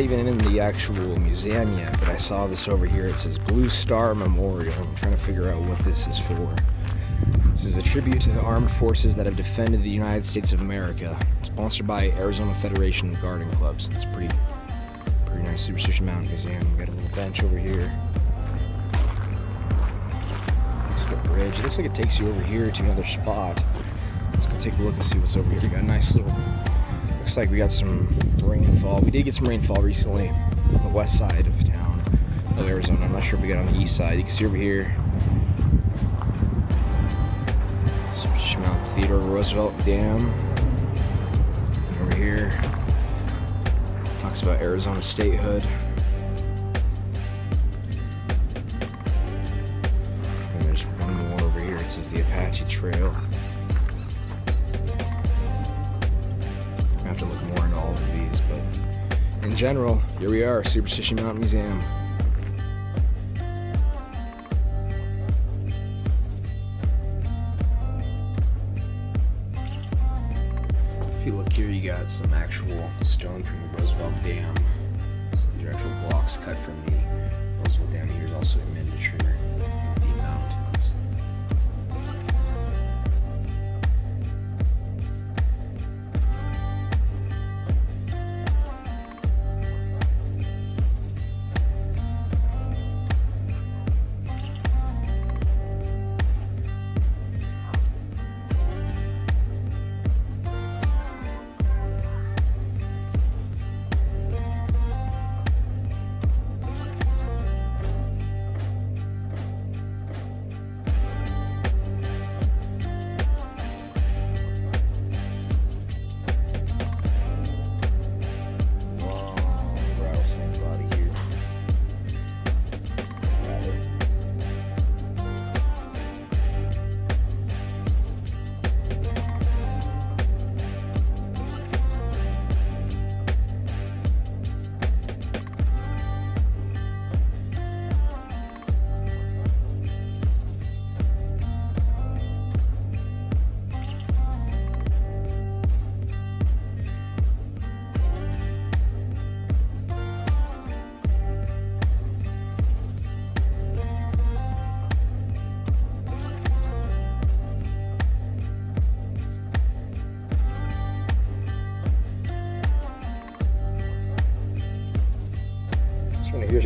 not even in the actual museum yet, but I saw this over here. It says Blue Star Memorial. I'm trying to figure out what this is for. This is a tribute to the armed forces that have defended the United States of America. Sponsored by Arizona Federation of Garden Clubs. It's pretty, pretty nice Superstition Mountain Museum. We got a little bench over here. Looks like a bridge. It looks like it takes you over here to another spot. Let's go take a look and see what's over here. We got a nice little. Looks like we got some rainfall. We did get some rainfall recently on the west side of town of Arizona. I'm not sure if we got on the east side. You can see over here. Mountain Theodore Roosevelt Dam. Over here talks about Arizona statehood. And there's one more over here. It says the Apache Trail. General, here we are, Superstition Mountain Museum. If you look here, you got some actual stone from the Roosevelt Dam. So these are actual blocks cut from the Roosevelt Dam. Here's also a miniature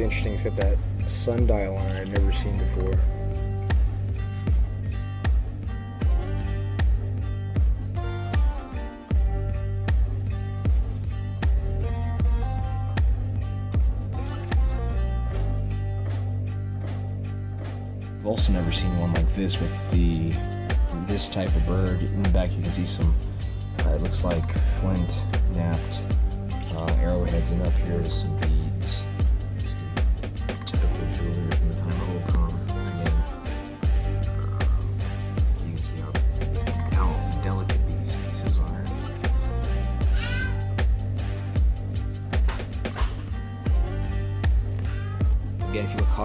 interesting. It's got that sundial on it I've never seen before. I've also never seen one like this with the this type of bird. In the back, you can see some. Uh, it looks like flint napped uh, arrowheads, and up here is some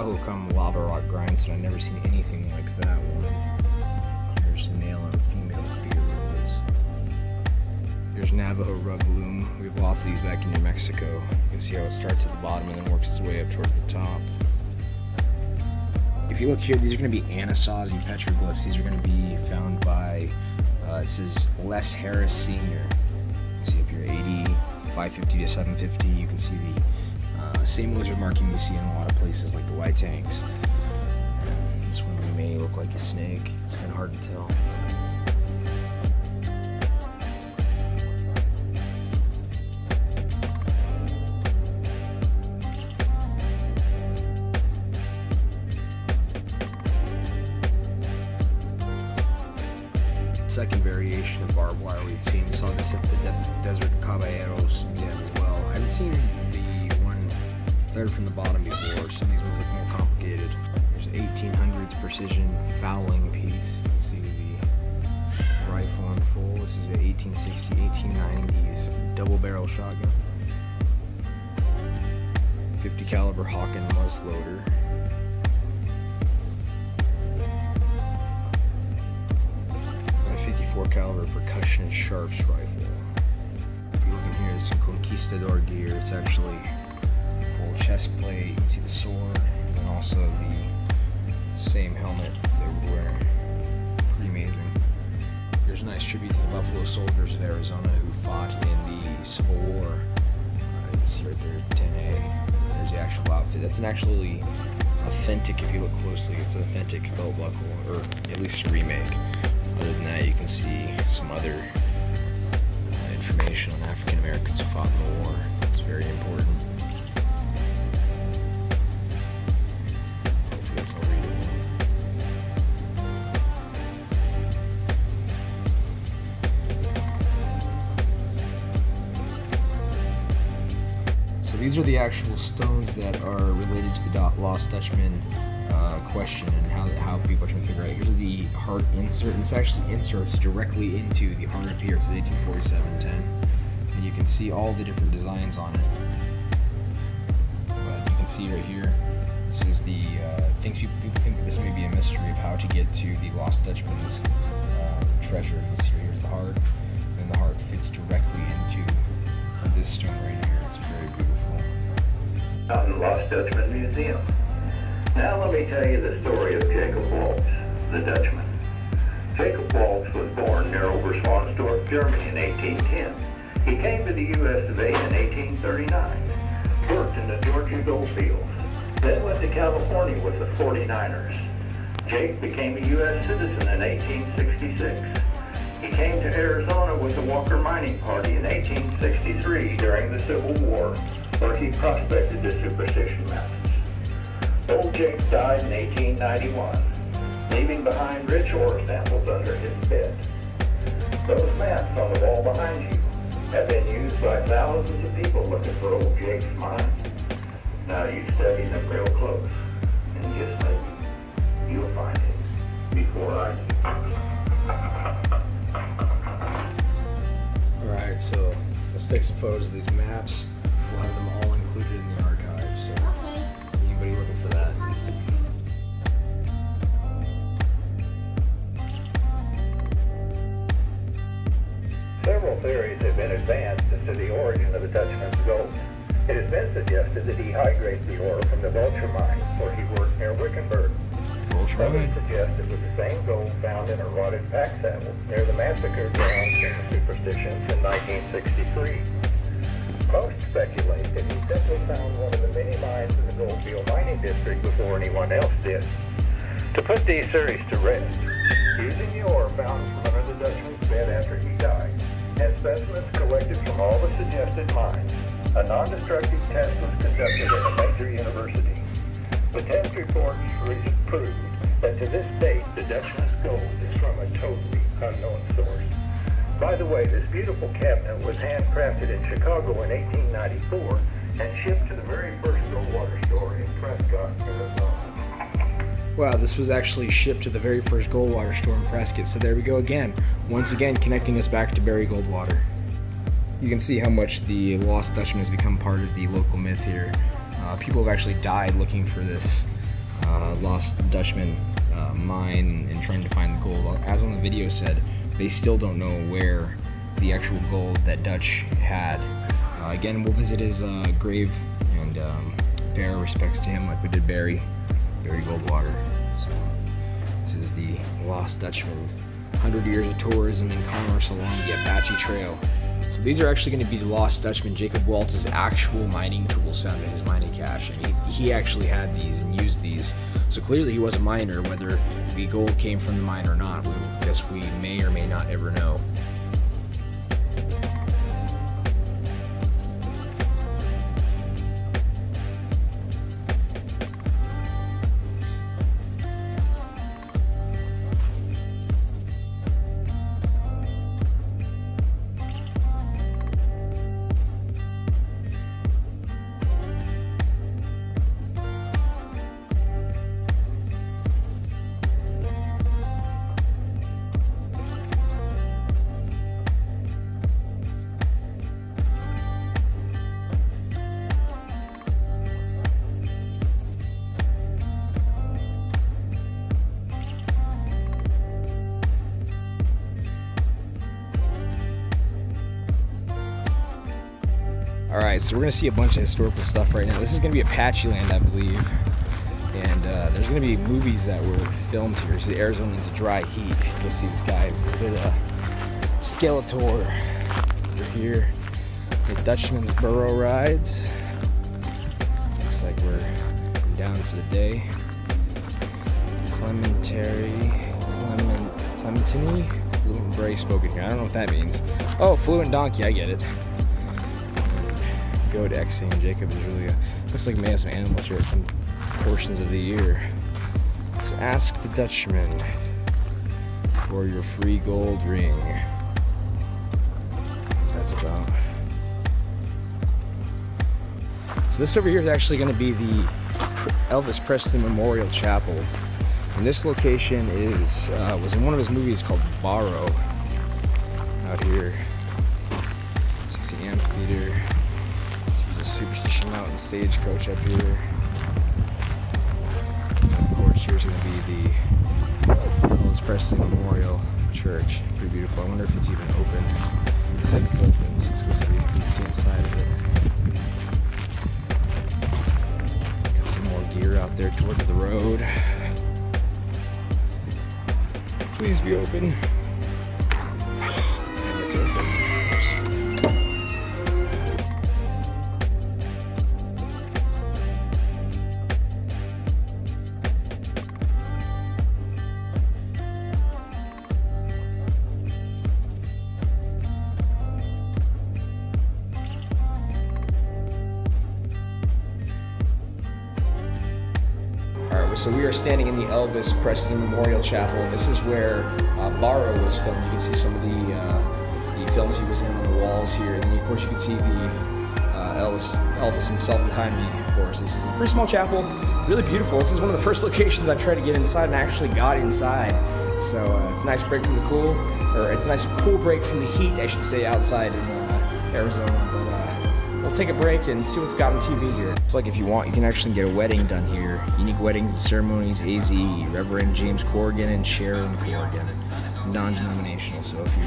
Look Holcomb lava rock grindstone, I've never seen anything like that one. Here's male and female figurines. Here's Navajo rug loom. We have lots of these back in New Mexico. You can see how it starts at the bottom and then works its way up towards the top. If you look here, these are going to be Anasazi petroglyphs. These are going to be found by, uh, this is Les Harris Sr. You can see up here 80, 550 to 750. You can see the uh, same lizard marking we see in a lot of places like the white tanks. And this one may look like a snake. It's kind of hard to tell. Full. This is a 1860, 1890s double barrel shotgun. 50 caliber Hawken muzzleloader. And a 54 caliber percussion sharps rifle. If you look in here, some conquistador gear. It's actually full chest plate. You can see the sword, and also the same helmet they were wearing. Pretty amazing. Here's a nice tribute to the Buffalo Soldiers of Arizona who fought in the Civil War. Uh, you see right there, 10A. There's the actual outfit. That's an actually authentic, if you look closely, it's an authentic belt buckle, or at least a remake. Other than that, you can see some other uh, information on African Americans who fought in the war. It's very important. These are the actual stones that are related to the Lost Dutchman uh, question and how, how people are trying to figure out. Here's the heart insert, and this actually inserts directly into the heart up here. It says 1847-10, and you can see all the different designs on it. But you can see right here, this is the uh, things people, people think that this may be a mystery of how to get to the Lost Dutchman's uh, treasure. You can see right here's the heart, and the heart fits directly into this stone right here. It's very beautiful. In the Lost Dutchman Museum. Now let me tell you the story of Jacob Waltz, the Dutchman. Jacob Waltz was born near Oberschwandorf, Germany in 1810. He came to the U.S. of A. in 1839, worked in the Georgia goldfields, then went to California with the 49ers. Jake became a U.S. citizen in 1866. He came to Arizona with the Walker Mining Party in 1863 during the Civil War, where he prospected the Superstition Mountains. Old Jake died in 1891, leaving behind rich ore samples under his bed. Those maps on the wall behind you have been used by thousands of people looking for old Jake's mine. Now you study them real close, and just maybe you'll find it before I do. Alright, so let's take some photos of these maps. In a rotted pack saddle near the massacre grounds the Superstitions in 1963. Most speculate that he simply found one of the many mines in the Goldfield mining district before anyone else did. To put these theories to rest, using the ore found from under the Dutchman's bed after he died, and specimens collected from all the suggested mines, a non-destructive test was conducted at a major university. The test reports re- proved that to this date, the Dutchman's gold is from a totally unknown source. By the way, this beautiful cabinet was handcrafted in Chicago in 1894 and shipped to the very first Goldwater store in Prescott, Arizona. Wow, this was actually shipped to the very first Goldwater store in Prescott. So there we go again. Once again, connecting us back to Barry Goldwater. You can see how much the Lost Dutchman has become part of the local myth here. Uh, people have actually died looking for this uh, Lost Dutchman uh, mine and trying to find the gold. As on the video said, they still don't know where the actual gold that Dutch had. Uh, again, we'll visit his uh, grave and um, our respects to him like we did Barry, Barry Goldwater. So this is the Lost Dutchman. 100 years of tourism and commerce along the Apache Trail. So these are actually going to be the Lost Dutchman Jacob Waltz's actual mining tools found in his mining cache, and he, he actually had these and used these. So clearly he was a miner, whether the gold came from the mine or not. We guess we may or may not ever know. So we're gonna see a bunch of historical stuff right now. This is gonna be Apache land, I believe, and uh, there's gonna be movies that were filmed here. So Arizona is a dry heat. Can see this guy's a bit of Skeletor over here. The Dutchman's Burro rides. Looks like we're down for the day. Clementary, Clement, Clementini, fluent Bray spoken here. I don't know what that means. Oh, fluent donkey, I get it. Goat Exing, Jacob and Julia. Looks like may have some animals here at some portions of the year. Let's ask the Dutchman for your free gold ring. That's about. So this over here is actually going to be the Elvis Presley Memorial Chapel. And this location is uh, was in one of his movies called Borrow. Out here, so you see amphitheater. The Superstition Mountain stagecoach up here. Of course, here's going to be the Elvis Presley Memorial Church. Pretty beautiful. I wonder if it's even open. It says it's open, so let's go see. You can see inside of it. Got some more gear out there towards the road. Please be open. So we are standing in the Elvis Presley Memorial Chapel, and this is where uh, Barrow was filmed. You can see some of the uh, the films he was in on the walls here, and of course you can see the uh, Elvis Elvis himself behind me. Of course, this is a pretty small chapel, really beautiful. This is one of the first locations I've tried to get inside, and I actually got inside. So uh, it's a nice break from the cool, or it's a nice cool break from the heat, I should say, outside in uh, Arizona. We'll take a break and see what's got on TV here. It's like if you want, you can actually get a wedding done here. Unique Weddings and Ceremonies, AZ, Reverend James Corrigan and Sharon Corrigan. Non-denominational, so if you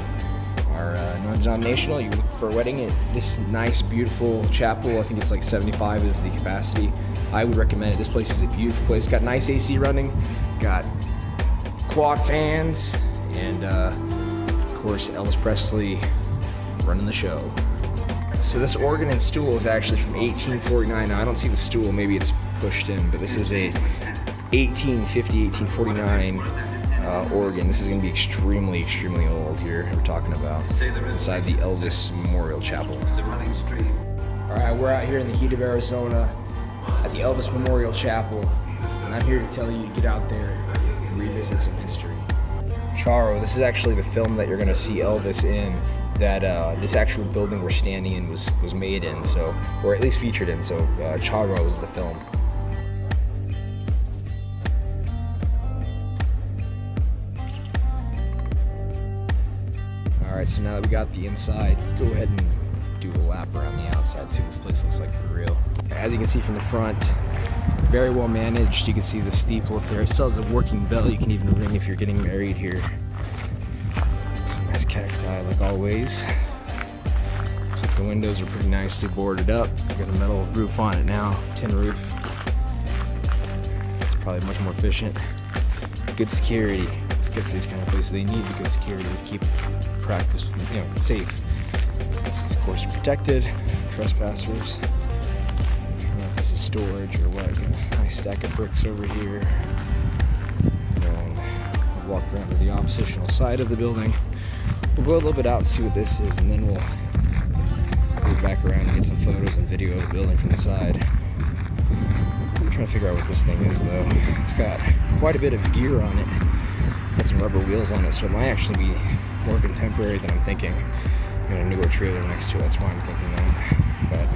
are uh, non-denominational, you look for a wedding at this nice, beautiful chapel. I think it's like 75 is the capacity. I would recommend it. This place is a beautiful place. Got nice AC running, got quad fans, and uh, of course Elvis Presley running the show. So this organ and stool is actually from 1849. Now I don't see the stool, maybe it's pushed in, but this is a 1850, 1849 uh, organ. This is going to be extremely, extremely old here. We're talking about inside the Elvis Memorial Chapel. All right, we're out here in the heat of Arizona at the Elvis Memorial Chapel, and I'm here to tell you to get out there and revisit some history. Charro, this is actually the film that you're going to see Elvis in. That uh, this actual building we're standing in was was made in, so or at least featured in. So uh, Charro is the film. All right, so now that we got the inside, let's go ahead and do a lap around the outside, see what this place looks like for real. As you can see from the front, very well managed. You can see the steeple up there. It still has a working bell you can even ring if you're getting married here. Cacti, like always. Looks like the windows are pretty nicely boarded up. Got a metal roof on it now, tin roof. It's probably much more efficient. Good security. It's good for these kind of places. They need the good security to keep practice, you know, safe. This is, of course, protected. Trespassers. I don't know if this is storage or what. Nice stack of bricks over here. And then we'll walk around to the oppositional side of the building. We'll go a little bit out and see what this is, and then we'll go back around and get some photos and video of the building from the side. I'm trying to figure out what this thing is, though. It's got quite a bit of gear on it. It's got some rubber wheels on it, so it might actually be more contemporary than I'm thinking. Got a newer trailer next to it, that's why I'm thinking that. But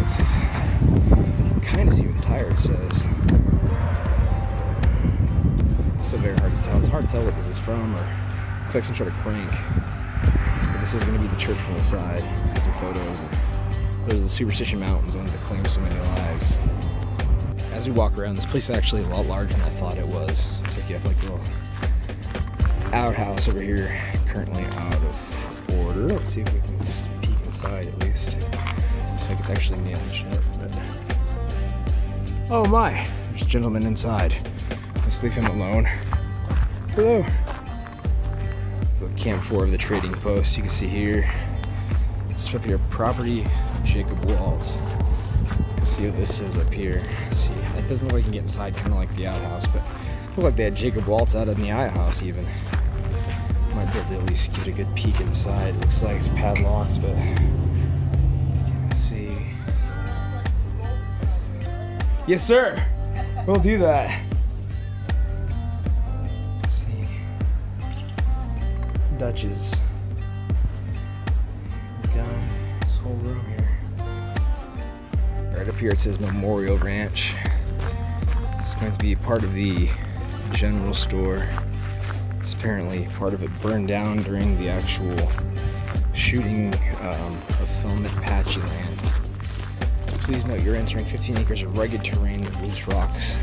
it's kind of even tired, says. Still very hard to tell. It's hard to tell what this is from, or looks like some sort of crank. But this is going to be the church from the side. Let's get some photos. Those are the Superstition Mountains, the ones that claim so many lives. As we walk around, this place is actually a lot larger than I thought it was. Looks like you have like a little outhouse over here, currently out of order. Let's see if we can peek inside at least. Looks like it's actually nailed shut. But oh my, there's a gentleman inside. Let's leave him alone. Hello. Camp four of the trading post. You can see here. This up here, property Jacob Waltz. Let's go see what this is up here. Let's see, it doesn't look like you can get inside, kind of like the outhouse, but look like they had Jacob Waltz out in the outhouse even. Might be able to at least get a good peek inside. Looks like it's padlocked, but let's see. Yes, sir. We'll do that. Dutch's gun. This whole room here. Right up here it says Memorial Ranch. This is going to be part of the general store. It's apparently part of it burned down during the actual shooting um, of film at Apache Land. Please note you're entering 15 acres of rugged terrain with loose rocks.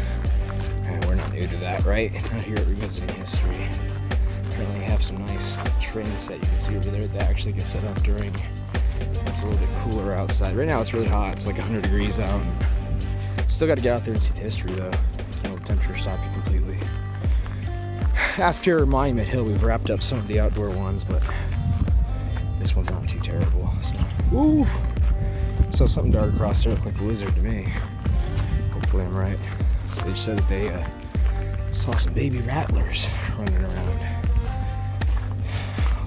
And we're not new to that, right? Not here at Revisiting History. Apparently have some nice train set you can see over there that actually gets set up during it's a little bit cooler outside. Right now it's really hot. It's like 100 degrees out. Still got to get out there and see the history though. Can't let temperature stop you completely. After Monument Hill, we've wrapped up some of the outdoor ones, but this one's not too terrible. So, ooh, saw something dart across there, looked like a lizard to me. Hopefully, I'm right. So they said that they uh, saw some baby rattlers running around.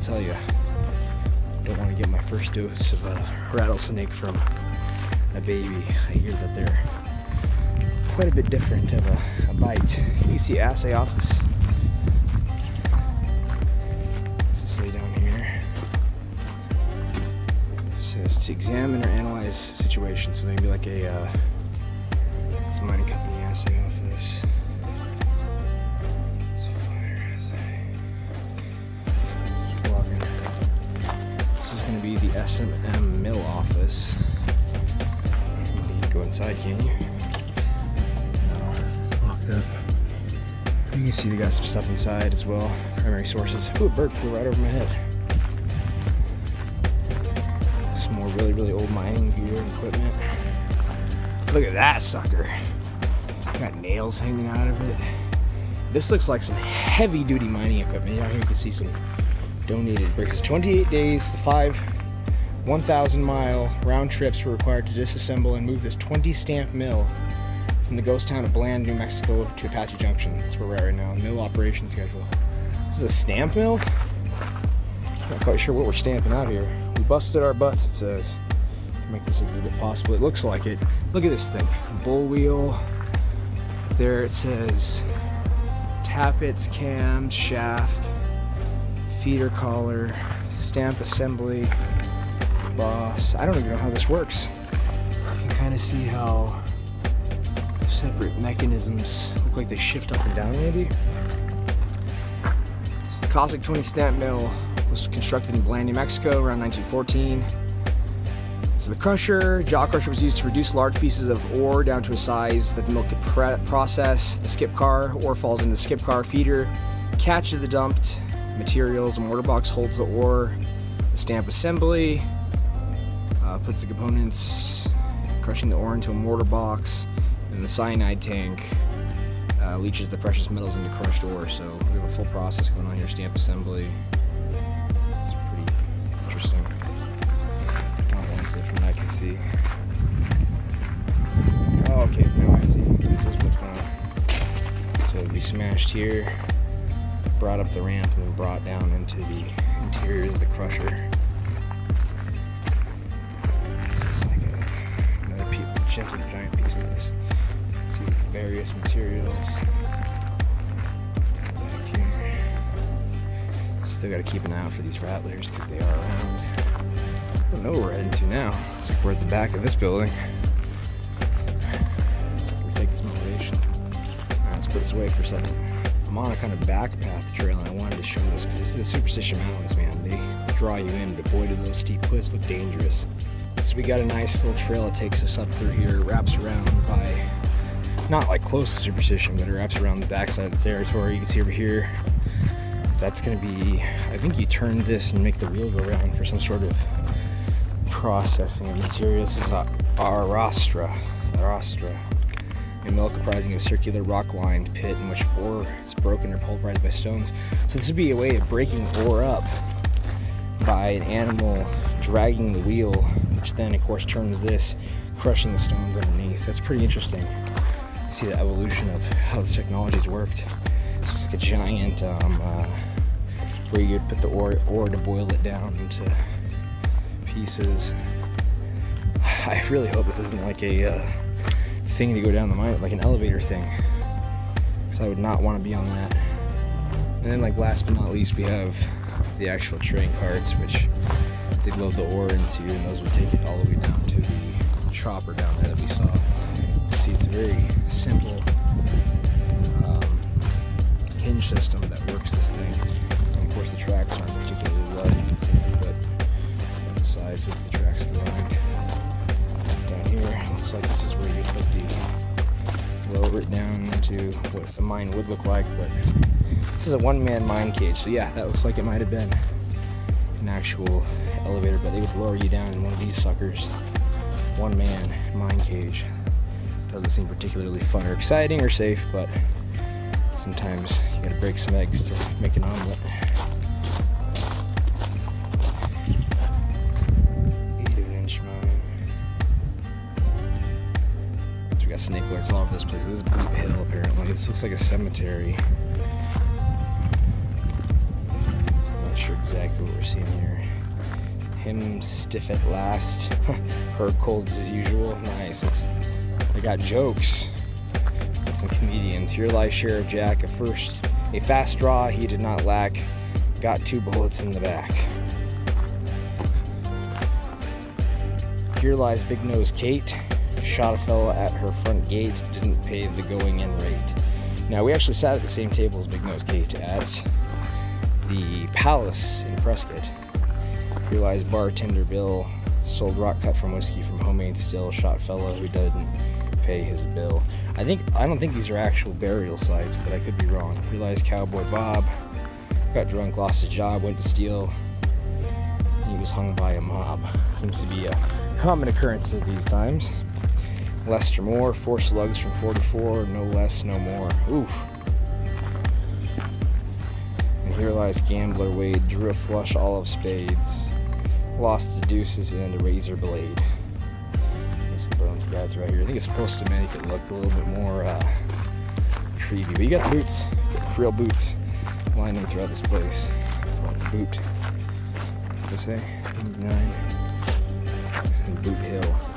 Tell you, I don't want to get my first dose of a rattlesnake from a baby. I hear that they're quite a bit different of a, a bite. You see assay office. Just lay down here. It says to examine or analyze situation. So maybe like a uh, a mining company assay SMM mill office. You can go inside, can you? No, it's locked up. You can see they got some stuff inside as well. Primary sources. Ooh, a bird flew right over my head. Some more really, really old mining gear and equipment. Look at that sucker. Got nails hanging out of it. This looks like some heavy duty mining equipment. Down here you can see some donated bricks. 28 days, the five 1,000 mile round trips were required to disassemble and move this 20 stamp mill from the ghost town of Bland, New Mexico to Apache Junction. That's where we're at right now. Mill operation schedule. This is a stamp mill? Not quite sure what we're stamping out here. We busted our butts, it says, to make this exhibit possible. It looks like it. Look at this thing. Bull wheel. There it says tappets, cams, shaft, feeder collar, stamp assembly, boss. I don't even know how this works. You can kind of see how separate mechanisms look like they shift up and down maybe. So the Cossack 20 stamp mill was constructed in Bland, New Mexico around 1914. So the crusher, jaw crusher was used to reduce large pieces of ore down to a size that the mill could process. The skip car, ore falls into the skip car feeder, catches the dumped materials, mortar box holds the ore, the stamp assembly, uh, puts the components, crushing the ore into a mortar box, and the cyanide tank uh, leaches the precious metals into crushed ore. So we have a full process going on here, stamp assembly. It's pretty interesting. Comprehensive from what I can see. Oh, okay, now I see. This is what's going on. So it'd be smashed here, brought up the ramp, and then brought down into the interior of the crusher. Pe- gentle giant piece of. See various materials. Still gotta keep an eye out for these rattlers because they are around. I don't know where we're heading to now. Looks like we're at the back of this building. Looks like we take this elevation. Alright, let's put this away for a second. I'm on a kind of back path trail and I wanted to show this because this is the Superstition Mountains, man. They draw you in, boy, do those steep cliffs look dangerous. So we got a nice little trail that takes us up through here, wraps around by not like close to Superstition, but it wraps around the backside of the territory. You can see over here. That's gonna be I think you turn this and make the wheel go around for some sort of processing of materials. This is a Arastra. Arastra. A mill comprising of a circular rock-lined pit in which ore is broken or pulverized by stones. So this would be a way of breaking ore up by an animal dragging the wheel, which then of course turns this, crushing the stones underneath. That's pretty interesting. You See the evolution of how this technology's worked. This looks like a giant um, uh, where you would put the ore, ore to boil it down into pieces. I really hope this isn't like a uh, thing to go down the mine, like an elevator thing. Because I would not want to be on that. And then, like last but not least, we have the actual train carts, which they load the ore into, and those would take it all the way down to the chopper down there that we saw. See, it's a very simple um, hinge system that works this thing. And of course, the tracks aren't particularly large. You foot. It's about the size of the tracks combined. Down here, looks like this is where you put the lower it down into what the mine would look like, but this is a one-man mine cage. So yeah, that looks like it might have been an actual elevator, but they would lower you down in one of these suckers. One man mine cage. Doesn't seem particularly fun or exciting or safe, but sometimes you gotta break some eggs to make an omelet. Eight of an inch mine. So we got snake alerts all over this place. This is Boot Hill apparently. This looks like a cemetery. I'm Not sure exactly what we're seeing here. Him stiff at last. Her colds as usual. Nice. It's they got jokes. Got some comedians. Here lies Sheriff Jack. At first, a fast draw he did not lack. Got two bullets in the back. Here lies Big Nose Kate. Shot a fella at her front gate. Didn't pay the going in rate. Now we actually sat at the same table as Big Nose Kate at the Palace in Prescott. Lies bartender Bill. Sold rock cut from whiskey from homemade still. Shot fellow who didn't pay his bill. I think I don't think these are actual burial sites, but I could be wrong. Lies Cowboy Bob. Got drunk, lost his job, went to steal. He was hung by a mob. Seems to be a common occurrence of these times. Lester Moore, four slugs from 44, no less, no more. Oof. And here lies Gambler Wade, drew a flush all of spades, lost the deuces and a razor blade. Get some bone scabs right here. I think it's supposed to make it look a little bit more uh, creepy. But you got the boots, real boots, lining throughout this place. Boot. It say? 99. Boot Hill.